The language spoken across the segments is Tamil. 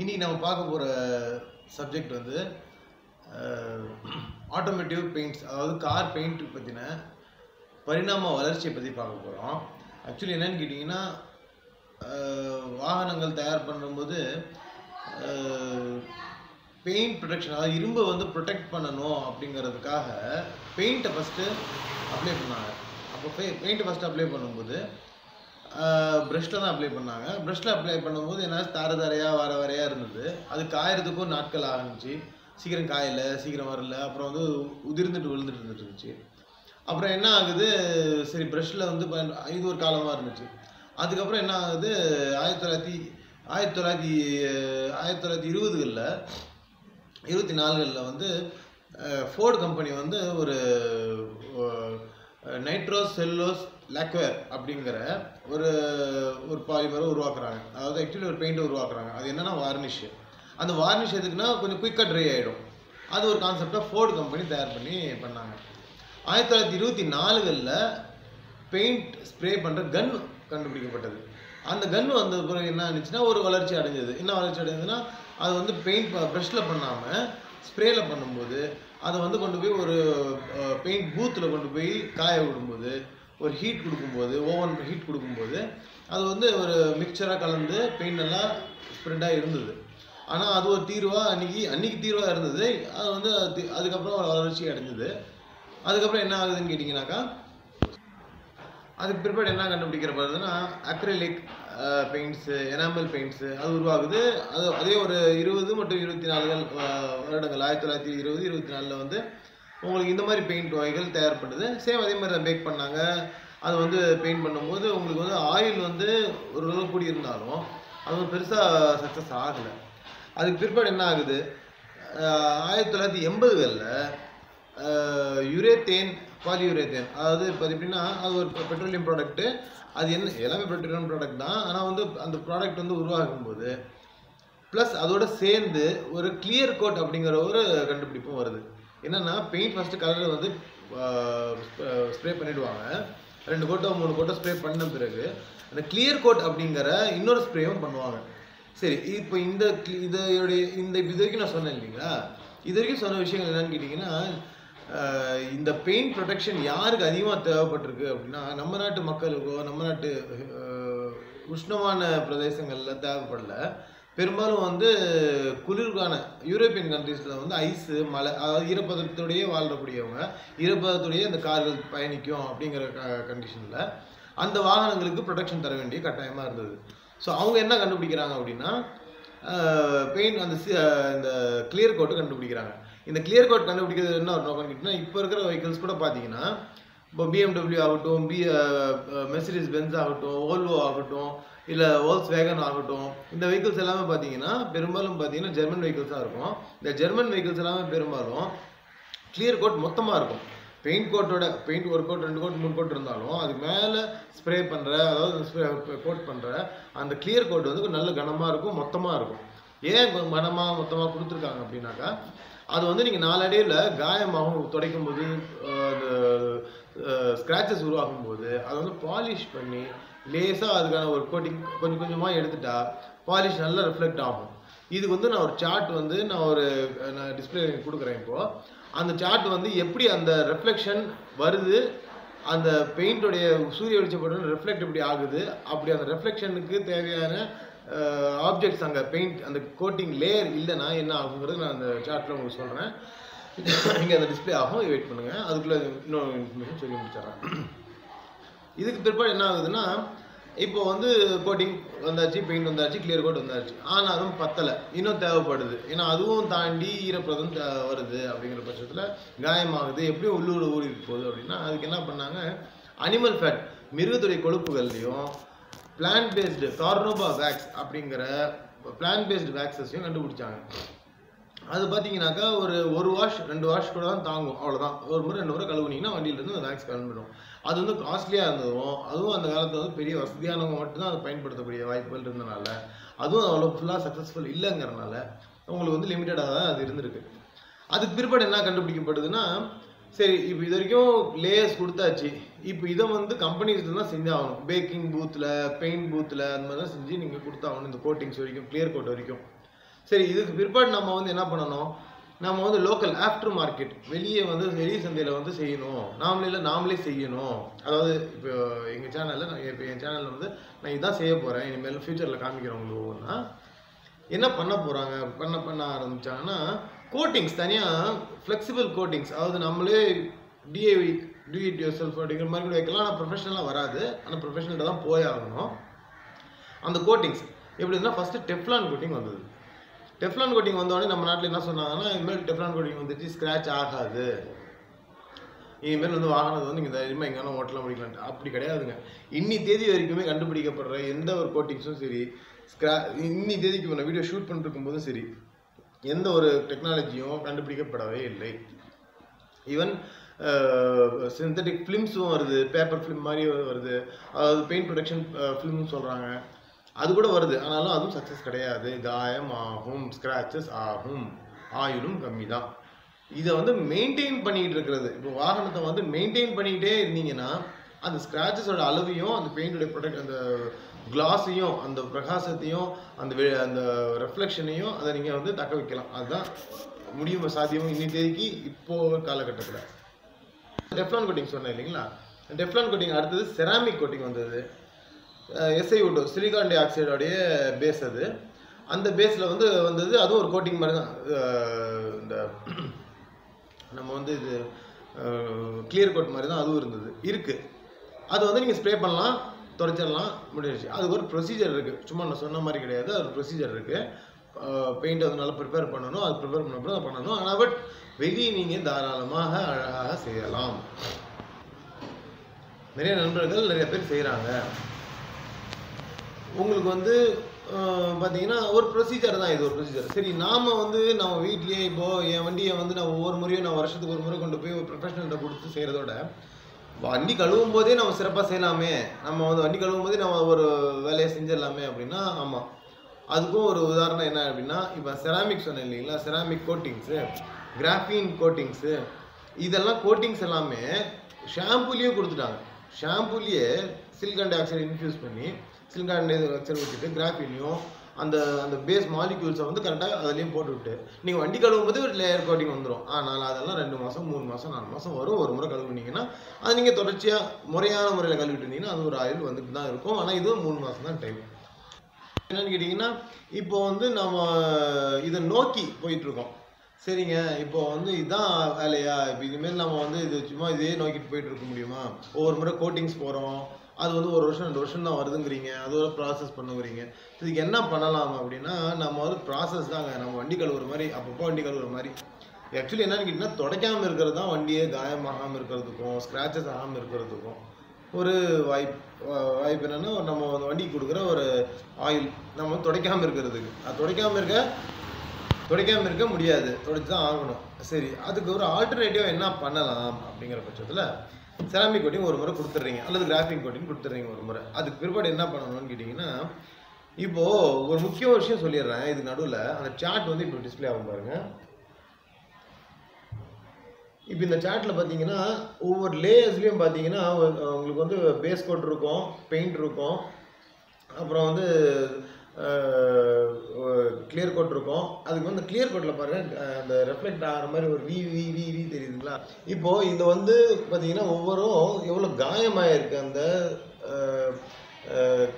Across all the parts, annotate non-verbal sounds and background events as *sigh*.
இனி நம்ம பார்க்க போகிற சப்ஜெக்ட் வந்து ஆட்டோமேட்டிவ் பெயிண்ட்ஸ் அதாவது கார் பெயிண்ட் பற்றின பரிணாம வளர்ச்சியை பற்றி பார்க்க போகிறோம் ஆக்சுவலி என்னன்னு கேட்டிங்கன்னா வாகனங்கள் தயார் பண்ணும்போது பெயிண்ட் ப்ரொடெக்ஷன் அதாவது இரும்பை வந்து ப்ரொடெக்ட் பண்ணணும் அப்படிங்கிறதுக்காக பெயிண்ட்டை ஃபஸ்ட்டு அப்ளை பண்ணாங்க. அப்போ பெயிண்ட்டை ஃபஸ்ட்டு அப்ளை பண்ணும்போது ப்ரெஷ்ஷில் தான் அப்ளை பண்ணாங்க. ப்ரெஷ்ஷில் அப்ளை பண்ணும்போது என்ன தார தாரையாக வர வரையாக இருந்தது. அது காயறதுக்கும் நாட்கள் ஆரம்பிச்சு சீக்கிரம் காயலை சீக்கிரம் வரல. அப்புறம் வந்து உதிர்ந்துட்டு விழுந்துட்டு இருந்துட்டு இருந்துச்சு. அப்புறம் என்ன ஆகுது சரி ப்ரெஷ்ஷில் வந்து இது ஒரு காலமாக இருந்துச்சு. அதுக்கப்புறம் என்ன ஆகுது ஆயிரத்தி தொள்ளாயிரத்தி ஆயிரத்தி தொள்ளாயிரத்தி ஆயிரத்தி தொள்ளாயிரத்தி இருபதுகளில் இருபத்தி நாலுகளில் வந்து ஃபோர்டு கம்பெனி வந்து ஒரு நைட்ரோஸ் செல்லோஸ் லாக்வேர் அப்படிங்கிற ஒரு ஒரு பாலிமரை உருவாக்குறாங்க. அதாவது ஆக்சுவலி ஒரு பெயிண்ட் உருவாக்குறாங்க. அது என்னன்னா வார்னிஷ் அந்த வார்னிஷ் எதுக்குன்னா கொஞ்சம் குயிக்காக ட்ரை ஆகிடும் அது ஒரு கான்செப்டாக ஃபோர்டு கம்பெனி தயார் பண்ணி பண்ணாங்க. ஆயிரத்தி தொள்ளாயிரத்தி இருபத்தி நாலுகளில் பெயிண்ட் ஸ்ப்ரே பண்ணுற கன் கண்டுபிடிக்கப்பட்டது. அந்த கன் வந்த பிறகு என்ன ஆனிச்சுன்னா ஒரு வளர்ச்சி அடைஞ்சது. என்ன வளர்ச்சி அடைஞ்சதுன்னா அது வந்து பெயிண்ட் ப்ரெஷ்ஷில் பண்ணாமல் ஸ்ப்ரேல பண்ணும்போது அதை வந்து கொண்டு போய் ஒரு பெயிண்ட் பூத்தில் கொண்டு போய் காய விடும்போது ஒரு ஹீட் கொடுக்கும்போது ஓவன் ஹீட் கொடுக்கும்போது அது வந்து ஒரு மிக்சராக கலந்து பெயிண்ட் நல்லா ஸ்ப்ரெட்டாக இருந்தது. ஆனால் அது ஒரு தீர்வாக அன்னைக்கு அன்னைக்கு தீர்வாக இருந்தது. அது வந்து அது- அதுக்கப்புறம் வளர்ச்சி அடைஞ்சது. அதுக்கப்புறம் என்ன ஆகுதுன்னு கேட்டிங்கனாக்கா அதுக்கு பிற்பாடு என்ன கண்டுபிடிக்கிற கண்டுபிடிக்கப்படுறதுன்னா அக்ரிலிக் பெயிண்ட்ஸு எனாமல் பெயிண்ட்ஸு அது உருவாகுது. அது அதே ஒரு இருபது மற்றும் இருபத்தி நாலுகள் வருடங்கள் ஆயிரத்தி தொள்ளாயிரத்தி இருபது இருபத்தி நாலில் வந்து உங்களுக்கு இந்த மாதிரி பெயிண்ட் வகைகள் தயார் பண்ணுது. சேம் அதே மாதிரி தான் பேக் பண்ணாங்க. அது வந்து பெயிண்ட் பண்ணும்போது உங்களுக்கு வந்து ஆயில் வந்து ஒரு அளவு கூடி இருந்தாலும் அது வந்து பெருசாக சக்ஸஸ் ஆகலை. அதுக்கு பிற்பாடு என்ன ஆகுது? ஆயிரத்தி தொள்ளாயிரத்தி எண்பதுகளில் யுரேத்தேன் பாலியூரேத்தேன் அதாவது இப்போ எப்படின்னா அது ஒரு பெட்ரோலியம் ப்ராடக்ட்டு அது என்ன எல்லாமே பெட்ரோலியம் ப்ராடக்ட் தான். ஆனால் வந்து அந்த ப்ராடக்ட் வந்து உருவாகும்போது ப்ளஸ் அதோட சேர்ந்து ஒரு கிளியர் கோட் அப்படிங்கிற ஒரு கண்டுபிடிப்பும் வருது. என்னென்னா பெயிண்ட் ஃபஸ்ட்டு கலர் வந்து ஸ்ப்ரே பண்ணிவிடுவாங்க ரெண்டு கோட்டோ மூணு கோட்டோ ஸ்ப்ரே பண்ண பிறகு அந்த கிளியர் கோட் அப்படிங்கிற இன்னொரு ஸ்ப்ரேவும் பண்ணுவாங்க. சரி இப்போ இந்த இதோடைய இந்த இது வரைக்கும் நான் சொன்னேன் இல்லைங்களா? இது வரைக்கும் சொன்ன விஷயங்கள் என்னென்னு கேட்டிங்கன்னா இந்த பெயிண்ட் ப்ரொடெக்ஷன் யாருக்கு அதிகமாக தேவைப்பட்டிருக்கு அப்படின்னா நம்ம நாட்டு மக்களுக்கோ நம்ம நாட்டு உஷ்ணமான பிரதேசங்களில் தேவைப்படல. பெரும்பாலும் வந்து குளிர்கான யூரோப்பியன் கண்ட்ரீஸில் வந்து ஐஸு மழை அதாவது ஈரப்பதத்தோடையே வாழக்கூடியவங்க ஈரப்பதத்தோடையே இந்த கார்கள் பயணிக்கும் அப்படிங்கிற க கண்டிஷனில் அந்த வாகனங்களுக்கு ப்ரொடெக்ஷன் தர வேண்டிய கட்டாயமாக இருந்தது. ஸோ அவங்க என்ன கண்டுபிடிக்கிறாங்க அப்படின்னா பெயிண்ட் அந்த இந்த கிளியர் கோட்டை கண்டுபிடிக்கிறாங்க. இந்த கிளியர் கோட் கண்டுபிடிக்கிறது என்ன ஒரு நோக்கம் கேட்டிங்கன்னா இப்போ இருக்கிற வெஹிக்கிள்ஸ் கூட பார்த்தீங்கன்னா இப்போ பிஎம்டபிள்யூ ஆகட்டும் பி மெர்சிடிஸ் பென்ஸ் ஆகட்டும் ஓல்வோ ஆகட்டும் இல்லை ஓல்ஸ் வேகன் ஆகட்டும் இந்த வெஹிக்கிள்ஸ் எல்லாமே பார்த்தீங்கன்னா பெரும்பாலும் பார்த்தீங்கன்னா ஜெர்மன் வெஹிக்கிள்ஸாக இருக்கும். இந்த ஜெர்மன் வெஹிக்கிள்ஸ் எல்லாமே பெரும்பாலும் கிளியர் கோட் மொத்தமாக இருக்கும். பெயிண்ட் கோட்டோட பெயிண்ட் ஒரு கோட் ரெண்டு கோட் மூணு கோட் இருந்தாலும் அதுக்கு மேலே ஸ்ப்ரே பண்ணுற அதாவது கோட் பண்ணுற அந்த கிளியர் கோட் வந்து நல்ல கனமாக இருக்கும் மொத்தமாக இருக்கும். ஏன் கனமாக மொத்தமாக கொடுத்துருக்காங்க அப்படின்னாக்கா அது வந்து நீங்கள் நாளடைவில் காயமாகவும் துடைக்கும் போது அது அந்த ஸ்க்ராச்சஸ் உருவாகும் போது அதை வந்து பாலிஷ் பண்ணி லேசாக அதுக்கான ஒரு கோட்டிங் கொஞ்சம் கொஞ்சமாக எடுத்துட்டா பாலிஷ் நல்லா ரிஃப்ளெக்ட் ஆகும். இதுக்கு வந்து நான் ஒரு சார்ட் வந்து நான் ஒரு நான் டிஸ்பிளே கொடுக்குறேன் இப்போது அந்த சார்ட் வந்து எப்படி அந்த ரெஃப்ளெக்ஷன் வருது அந்த பெயிண்டோடைய சூரிய வெளிச்சப்பட்டு ரெஃப்ளெக்ட் எப்படி ஆகுது அப்படி அந்த ரெஃப்ளெக்ஷனுக்கு தேவையான ஆப்ஜெக்ட்ஸ் அங்கே பெயிண்ட் அந்த கோட்டிங் லேயர் இல்லைன்னா என்ன ஆகுங்கிறது நான் அந்த சார்ட்டில் உங்களுக்கு சொல்கிறேன் இங்கே அந்த டிஸ்ப்ளே ஆகும். வெயிட் பண்ணுங்கள் அதுக்குள்ளே இன்னொரு இன்ஃபர்மேஷன் சொல்லி முடிச்சிடறேன். இதுக்கு பிற்பாடு என்ன ஆகுதுன்னா இப்போ வந்து கோட்டிங் வந்தாச்சு பெயிண்ட் வந்தாச்சு கிளியர் கோட் வந்தாச்சு. ஆனாலும் பத்தலை. இன்னும் தேவைப்படுது. ஏன்னா அதுவும் தாண்டி ஈரப்பதம் வருது அப்படிங்கிற பட்சத்தில் காயமாகுது எப்படியும் உள்ளூர் ஊறி போகுது அப்படின்னா அதுக்கு என்ன பண்ணாங்க? அனிமல் ஃபேட் மிருகத்துடைய கொழுப்புகள்லையும் பிளான்ட் பேஸ்டு கார்னோபா வேக்ஸ் அப்படிங்கிற பிளான்ட் பேஸ்டு வேக்ஸஸையும் கண்டுபிடிச்சாங்க. அது பார்த்தீங்கன்னாக்கா ஒரு ஒரு வாஷ் ரெண்டு வாஷ் கூட தான் தாங்கும். அவ்வளோதான் ஒரு முறை ரெண்டு முறை கழுவுனீங்கன்னா வண்டியிலேருந்து அந்த வேக்ஸ் கிளம்பிடும். அது வந்து காஸ்ட்லியாக இருந்ததும் அதுவும் அந்த காலத்தில் வந்து பெரிய வசதியானவங்க மட்டும்தான் அதை பயன்படுத்தக்கூடிய வாய்ப்புகள் இருந்தனால அதுவும் அவ்வளோ ஃபுல்லாக சக்ஸஸ்ஃபுல் இல்லைங்கிறனால உங்களுக்கு வந்து லிமிட்டடாக தான் அது இருந்திருக்கு. அதுக்கு பிற்பாடு என்ன கண்டுபிடிக்கப்படுதுன்னா சரி இப்போ இது வரைக்கும் லேயர்ஸ் கொடுத்தாச்சு. இப்போ இதை வந்து கம்பெனிஸ் தான் செஞ்சாகணும் பேக்கிங் பூத்தில் பெயிண்ட் பூத்தில் அந்த மாதிரி தான் செஞ்சு நீங்கள் கொடுத்தாகணும் இந்த கோட்டிங்ஸ் வரைக்கும் கிளியர் கோட் வரைக்கும். சரி இதுக்கு பிற்பாடு நம்ம வந்து என்ன பண்ணணும்? நம்ம வந்து லோக்கல் ஆஃப்டர் மார்க்கெட் வெளியே வந்து வெளி சந்தையில் வந்து செய்யணும். நாமளே இல்லை நாமளே செய்யணும். அதாவது இப்போ எங்கள் சேனலில் நான் இப்போ என் சேனலில் வந்து நான் இதான் செய்ய போகிறேன் இனிமேல் ஃப்யூச்சரில் காமிக்கிறேன் ஒவ்வொன்றா என்ன பண்ண போகிறாங்க பண்ண பண்ண ஆரம்பித்தாங்கன்னா கோட்டிங்ஸ் தனியாக ஃப்ளெக்சிபிள் கோட்டிங்ஸ் அதாவது நம்மளே DIY do it yourself அப்படிங்கிற மாதிரி கூட வைக்கலாம். ஆனால் ப்ரொஃபஷனலாக வராது. ஆனால் ப்ரொஃபஷனல்கிட்ட தான் போய் ஆகணும். அந்த கோட்டிங்ஸ் எப்படின்னா ஃபஸ்ட்டு டெஃப்லான் கோட்டிங் வந்தது. டெஃப்லான் கோட்டிங் வந்தோடனே நம்ம நாட்டில் என்ன சொன்னாங்கன்னா இனிமேல் டெஃப்லான் கோட்டிங் வந்துச்சு ஸ்க்ராட்ச் ஆகாது. இனிமேல் வந்து வாகனத்தை வந்து நீங்கள் தைரியமாக எங்கேனா ஓட்டலாம் முடிக்கலாம் அப்படி கிடையாதுங்க. இன்னி தேதி வரைக்குமே கண்டுபிடிக்கப்படுற எந்த ஒரு கோட்டிங்ஸும் சரி ஸ்க்ரா இன்னி தேதிக்கு இப்போ வீடியோ ஷூட் பண்ணிருக்கும் போதும் சரி எந்த ஒரு டெக்னாலஜியும் கண்டுபிடிக்கப்படவே இல்லை. ஈவன் சிந்தட்டிக் ஃபிலிம்ஸும் வருது பேப்பர் ஃபிலிம் மாதிரி வருது. அதாவது பெயிண்ட் ப்ரொடக்ஷன் ஃபிலிம்னு சொல்கிறாங்க அது கூட வருது. ஆனாலும் அதுவும் சக்ஸஸ் கிடையாது. காயம் ஆகும் ஸ்க்ராச்சஸ் ஆகும். ஆயுளும் கம்மி தான் இதை வந்து மெயின்டைன் பண்ணிகிட்டு இருக்கிறது. இப்போ வாகனத்தை வந்து மெயின்டைன் பண்ணிக்கிட்டே இருந்தீங்கன்னா அந்த ஸ்க்ராச்சஸோட அளவையும் அந்த பெயிண்டோட ப்ரொடக்ட் அந்த கிளாஸையும் அந்த பிரகாசத்தையும் அந்த அந்த ரெஃப்ளெக்ஷனையும் அதை நீங்கள் வந்து தக்க வைக்கலாம். அதுதான் முடியும் சாத்தியமும் இன்னி தேதிக்கு இப்போ காலகட்டத்தில். டெஃப்லான் கோட்டிங் சொன்னேன் இல்லைங்களா? டெஃப்லான் கோட்டிங் அடுத்தது செராமிக் கோட்டிங் வந்தது. எஸ்ஐ விட்டோ சிலிகான் டை ஆக்சைடோடைய பேஸ் அது. அந்த பேஸில் வந்து வந்தது அதுவும் ஒரு கோட்டிங் மாதிரி தான். இந்த *clears throat* நம்ம வந்து இது கிளியர் கோட் மாதிரி தான் அதுவும் இருந்தது. இருக்குது அது வந்து நீங்கள் ஸ்ப்ரே பண்ணலாம். துடைச்சிடலாம் முடிஞ்சிருச்சு. அதுக்கு ஒரு ப்ரொசீஜர் இருக்குது சும்மா நான் சொன்ன மாதிரி கிடையாது. அது ஒரு ப்ரொசீஜர் இருக்குது பெயிண்ட் அது நல்லா ப்ரிப்பேர் பண்ணணும். அது ப்ரிப்பேர் பண்ண அப்புறம் அதை பண்ணணும். ஆனால் பட் வெளியே நீங்கள் தாராளமாக அழகாக செய்யலாம். நிறைய நண்பர்கள் நிறைய பேர் செய்கிறாங்க உங்களுக்கு வந்து பார்த்தீங்கன்னா ஒரு ப்ரொசீஜர் தான் இது ஒரு ப்ரொசீஜர் சரி நாம வந்து நம்ம வீட்லேயே இப்போது என் வண்டியை வந்து நான் ஒவ்வொரு முறையும் நான் வருஷத்துக்கு ஒரு முறை கொண்டு போய் ஒரு ப்ரொஃபஷனல்கிட்ட கொடுத்து செய்கிறதோட வண்டி கழுவும் போதே நம்ம சிறப்பாக செய்யலாமே. நம்ம வந்து வண்டி கழுவும் போதே நம்ம ஒரு வேலையை செஞ்சிடலாமே அப்படின்னா ஆமாம் அதுக்கும் ஒரு உதாரணம் என்ன அப்படின்னா இப்போ செராமிக் சொன்னேன் இல்லைங்களா? செராமிக் கோட்டிங்ஸு கிராஃபீன் கோட்டிங்ஸு இதெல்லாம் கோட்டிங்ஸ் எல்லாமே ஷாம்புலேயே கொடுத்துட்டாங்க. ஷாம்புலேயே சிலிக்கான் டை ஆக்சைடு இன்ஃபியூஸ் பண்ணி சிலிக்கான் டை ஆக்சைடு வச்சுட்டு கிராஃபீனையும் அந்த அந்த பேஸ் மாலிக்யூல்ஸை வந்து கரெக்டாக அதுலேயும் போட்டு விட்டு நீங்கள் வண்டி கழுவும் போது ஒரு லேயர் கோட்டிங் வந்துடும் ஆனால் அதெல்லாம் ரெண்டு மாதம் மூணு மாதம் நாலு மாதம் வரும். ஒரு முறை கழுவுனீங்கன்னா அது நீங்கள் தொடர்ச்சியாக முறையான முறையில் கழுவிட்டு இருந்தீங்கன்னா அது ஒரு ஆயில் வந்துட்டு தான் இருக்கும். ஆனால் இது மூணு மாதம் தான் டைம் என்னன்னு கேட்டிங்கன்னா இப்போ வந்து நம்ம இதை நோக்கி போயிட்டுருக்கோம். சரிங்க. இப்போ வந்து இதுதான் வேலையா? இப்போ இனிமேல் நம்ம வந்து இது சும்மா இதே நோக்கிட்டு போயிட்டு இருக்க முடியுமா? ஒவ்வொரு முறை கோட்டிங்ஸ் போகிறோம் அது வந்து ஒரு வருஷம் ரெண்டு வருஷம் தான் வருதுங்கிறீங்க அதோட ப்ராசஸ் பண்ணுங்கிறீங்க இதுக்கு என்ன பண்ணலாம் அப்படின்னா நம்ம வந்து ப்ராசஸ் தாங்க. நம்ம வண்டி கழுவுற மாதிரி அப்பப்போ வண்டி கழுவுற மாதிரி. ஆக்சுவலி என்னன்னு கேட்டிங்கன்னா துடைக்காமல் இருக்கிறது தான் வண்டியே காயமாகாமல் இருக்கிறதுக்கும் ஸ்க்ராச்சஸ் ஆகாமல் இருக்கிறதுக்கும் ஒரு வாய்ப்பு வாய்ப்பு என்னென்னா நம்ம வண்டிக்கு கொடுக்குற ஒரு ஆயில் நம்ம துடைக்காமல் இருக்கிறதுக்கு. அது துடைக்காமல் இருக்க துடைக்காமல் இருக்க முடியாது. துடைச்சி தான் ஆகணும். சரி அதுக்கு ஒரு ஆல்டர்னேட்டிவ் என்ன பண்ணலாம் அப்படிங்கிற பட்சத்தில் செராமிக் கோட்டிங் ஒரு முறை கொடுத்துட்றீங்க. அல்லது கிராஃபிக் கோட்டிங் கொடுத்துட்றீங்க ஒரு முறை. அதுக்கு பிற்பாடு என்ன பண்ணணும்னு கேட்டிங்கன்னா இப்போது ஒரு முக்கிய விஷயம் சொல்லிடுறேன். இது நடுவில் அந்த சார்ட் வந்து இப்போ டிஸ்ப்ளே ஆகும் பாருங்க. இப்போ இந்த சார்ட்டில் பார்த்தீங்கன்னா ஒவ்வொரு லேயர்ஸ்லேயும் பார்த்தீங்கன்னா உங்களுக்கு வந்து பேஸ் கோட் இருக்கும் பெயிண்ட் இருக்கும். அப்புறம் வந்து கிளியர் கோட் இருக்கும். அதுக்கு வந்து கிளியர் கோட்டில் பாருங்க அந்த ரெஃப்ளெக்ட் ஆகிற மாதிரி ஒரு வி வி வி வி தெரியுதுங்களா? இப்போ இந்த வந்து பார்த்தீங்கன்னா ஒவ்வொரும் எவ்வளோ காயமாயிருக்கு அந்த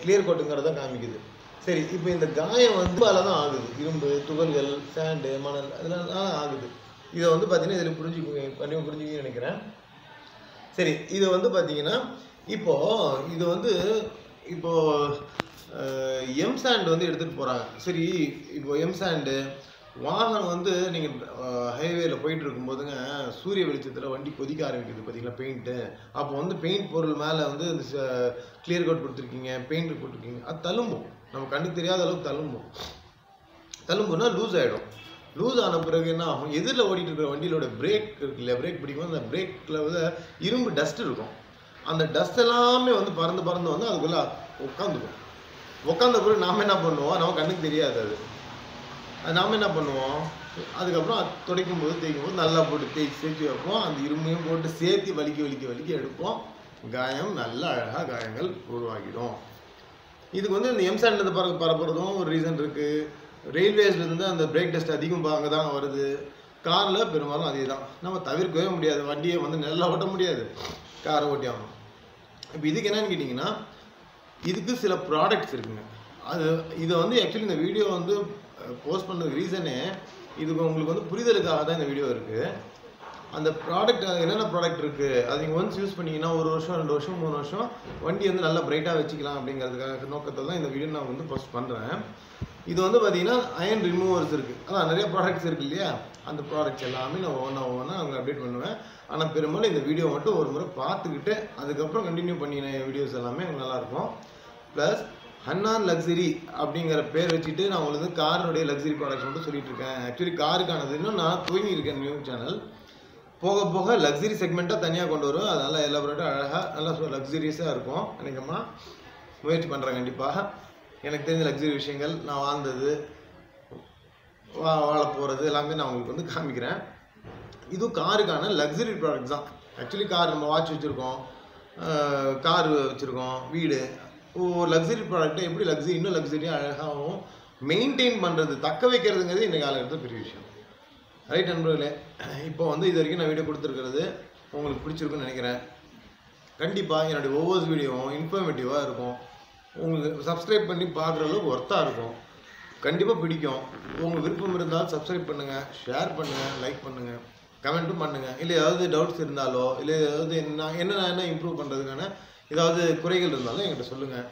கிளியர் கோட்டுங்கிறத காமிக்குது. சரி இப்போ இந்த காயம் வந்து அதில் தான் ஆகுது. இரும்பு துகள்கள் சாண்டு மணல் அதெல்லாம் தான் ஆகுது. இதை வந்து பார்த்தீங்கன்னா இதில் புரிஞ்சுக்குங்க கண்டிப்பாக புரிஞ்சுக்குவீங்கன்னு நினைக்கிறேன். சரி இது வந்து பார்த்தீங்கன்னா இப்போ இது வந்து இப்போ எம் சாண்ட் வந்து எடுத்துகிட்டு போகிறாங்க சரி இப்போ எம் சாண்டு வாகனம் வந்து நீங்கள் ஹைவேல போயிட்டு இருக்கும்போதுங்க சூரிய வெளிச்சத்தில் வண்டி கொதிக்க ஆரம்பிக்குது பார்த்தீங்களா பெயிண்ட்டு அப்போ வந்து பெயிண்ட் பொருள் மேலே வந்து இந்த கிளியர் கோட் கொடுத்துருக்கீங்க பெயிண்ட் கொடுத்துருக்கீங்க அது தழும்பும். நம்ம கண்ணுக்கு தெரியாத அளவுக்கு தழும்பும். தழும்புனா லூஸ் ஆகிடும் லூஸ் ஆன பிறகு என்ன ஆகும்? எதிரில் ஓடிட்டு இருக்கிற வண்டியிலோட பிரேக் இருக்கு இல்லையா பிரேக் பிடிக்கும். அந்த பிரேக்கில் வந்து இரும்பு டஸ்ட் இருக்கும். அந்த டஸ்ட் எல்லாமே வந்து பறந்து பறந்து வந்து அதுக்குள்ளே உட்காந்துக்கும் உட்காந்த பிறகு நாம் என்ன பண்ணுவோம்? நம்ம கண்ணுக்கு தெரியாது அது. அது நாம் என்ன பண்ணுவோம்? அதுக்கப்புறம் துடைக்கும் போது தேய்க்கும் போது நல்லா போட்டு தேய்ச்சி தேய்ச்சி வைப்போம். அந்த இரும்பையும் போட்டு சேர்த்து வலிக்க வலிக்க வலிக்க எடுப்போம். காயம் நல்ல அழகாக காயங்கள் உருவாகிடும். இதுக்கு வந்து இந்த எம்சாண்ட் பற பரப்புறதும் ஒரு ரீசன் இருக்குது ரயில்வேஸ்லேருந்து அந்த பிரேக் டஸ்ட் அதிகம் அங்கே தான் வருது. காரில் பெரும்பாலும் அதே தான். நம்ம தவிர்க்கவே முடியாது. வண்டியை வந்து நல்லா ஓட்ட முடியாது. காரை ஓட்டி ஆகணும் இப்போ இதுக்கு என்னன்னு கேட்டிங்கன்னா இதுக்கு சில ப்ராடக்ட்ஸ் இருக்குங்க. அது இதை வந்து ஆக்சுவலி இந்த வீடியோ வந்து போஸ்ட் பண்ணதுக்கு ரீசனே இதுக்கு உங்களுக்கு வந்து புரிதலுக்காக தான் இந்த வீடியோ இருக்குது அந்த ப்ராடக்ட் என்னென்ன ப்ராடக்ட் இருக்குது அது நீங்கள் ஒன்ஸ் யூஸ் பண்ணீங்கன்னா ஒரு வருஷம் ரெண்டு வருஷம் மூணு வருஷம் வண்டி வந்து நல்லா பிரைட்டாக வச்சுக்கலாம் அப்படிங்கிறதுக்காக நோக்கத்தில் தான் இந்த வீடியோ நான் வந்து போஸ்ட் பண்ணுறேன் இது வந்து பார்த்தீங்கன்னா அயன் ரிமூவர்ஸ் இருக்குது அதான் நிறைய ப்ராடக்ட்ஸ் இருக்கு இல்லையா? அந்த ப்ராடக்ட்ஸ் எல்லாமே நான் ஒவ்வொன்றா ஒவ்வொன்றா அவங்க அப்டேட் பண்ணுவேன். ஆனால் பெரும்பாலும் இந்த வீடியோ மட்டும் ஒரு முறை பார்த்துக்கிட்டு அதுக்கப்புறம் கண்டினியூ பண்ணின வீடியோஸ் எல்லாமே நல்லாயிருக்கும் ப்ளஸ் ஹன்னான் லக்ஸரி அப்படிங்கிற பேர் வச்சுட்டு நான் உங்களுக்கு காருடைய லக்ஸரி ப்ராடக்ட்ஸ் மட்டும் சொல்லிட்டு இருக்கேன். ஆக்சுவலி காருக்கானது இன்னும் நான் தூங்கி இருக்கேன் நியூ சேனல் போக போக லக்ஸரி செக்மெண்ட்டாக தனியாக கொண்டு வரும் அதனால் எல்லா ப்ராடக்டும் அழகாக நல்லா லக்ஸரியஸாக இருக்கும். நினைக்கமா முயற்சி பண்ணுறேன் கண்டிப்பாக எனக்கு தெரிஞ்ச லக்ஸரி விஷயங்கள் நான் வாழ்ந்தது வா வாழ போகிறது எல்லாமே நான் உங்களுக்கு வந்து காமிக்கிறேன். இதுவும் காருக்கான லக்ஸரி ப்ராடக்ட்ஸ் தான். ஆக்சுவலி கார் நம்ம வாட்ச் வச்சுருக்கோம் கார் வச்சுருக்கோம் வீடு. ஒரு லக்ஸரி ப்ராடக்ட்டை எப்படி லக்ஸரி இன்னும் லக்ஸரியாக அழகாகவும் மெயின்டைன் பண்ணுறது தக்க வைக்கிறதுங்கிறது இந்த காலகட்டத்தில் பெரிய விஷயம். ரைட் நண்பர்களே? இப்போ வந்து இது வரைக்கும் நான் வீடியோ கொடுத்துருக்கிறது உங்களுக்கு பிடிச்சிருக்குன்னு நினைக்கிறேன். கண்டிப்பாக என்னுடைய ஒவ்வொரு வீடியோவும் இன்ஃபர்மேட்டிவாக இருக்கும். உங்களுக்கு சப்ஸ்கிரைப் பண்ணி பார்க்குற அளவுக்கு ஒர்த்தாக இருக்கும். கண்டிப்பாக பிடிக்கும். உங்கள் விருப்பம் இருந்தால் சப்ஸ்கிரைப் பண்ணுங்கள் ஷேர் பண்ணுங்கள் லைக் பண்ணுங்கள் கமெண்ட்டும் பண்ணுங்கள் இல்லை ஏதாவது டவுட்ஸ் இருந்தாலோ இல்லை ஏதாவது என்ன என்ன நான் என்ன இம்ப்ரூவ் பண்ணுறதுக்கான ஏதாவது குறைகள் இருந்தாலும் என்கிட்ட சொல்லுங்கள்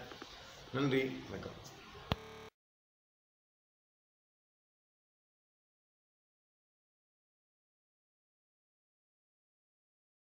நன்றி வணக்கம்.